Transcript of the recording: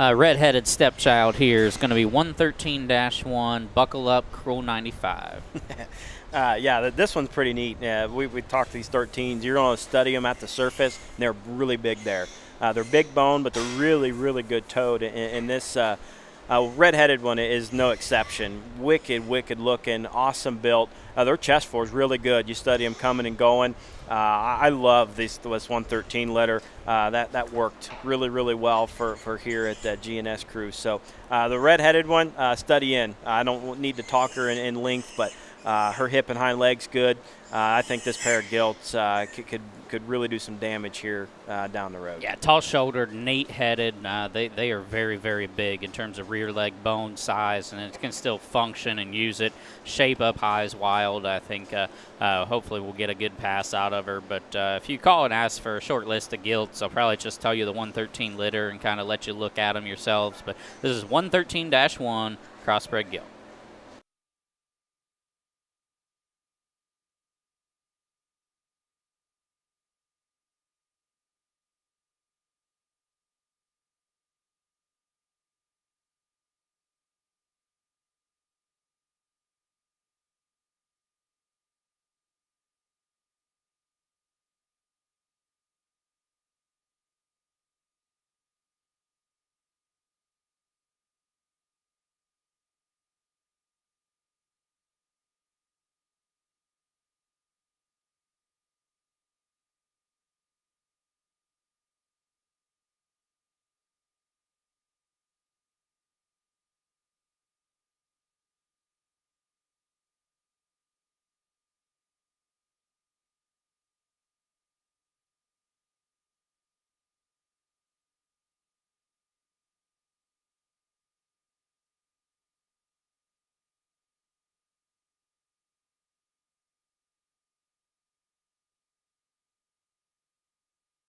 uh, red-headed stepchild here is going to be 113-1. Buckle up, Cruel 95. Uh, yeah, this one's pretty neat. Uh, we, we talked these 13s. You're going to study them at the surface, they're really big there. Uh, they're big bone, but they're really, really good toed. And, and this uh, uh, red-headed one is no exception. Wicked, wicked looking, awesome built. Uh, their chest floor is really good. You study them coming and going. Uh, I love this, this 113 letter. Uh, that that worked really, really well for, for here at the G&S Cruise. So uh, the red-headed one, uh, study in. I don't need to talk her in, in length, but uh, her hip and hind legs good. Uh, I think this pair of gilts uh, could, could could really do some damage here uh, down the road. Yeah, tall-shouldered, Nate-headed. Uh, they they are very very big in terms of rear leg bone size, and it can still function and use it. Shape up high is wild. I think uh, hopefully we'll get a good pass out of her. But if you call and ask for a short list of gilts, I'll probably just tell you the 113 litter and kind of let you look at them yourselves. But this is 113-1 crossbred gilt.